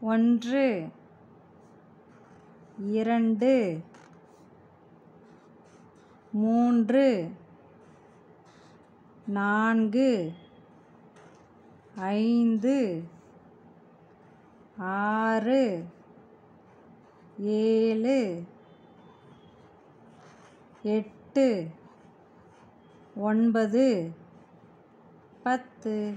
ஒன்று இரண்டு மூன்று நான்கு ஐந்து ஆறு ஏழு எட்டு ஒன்பது பத்து.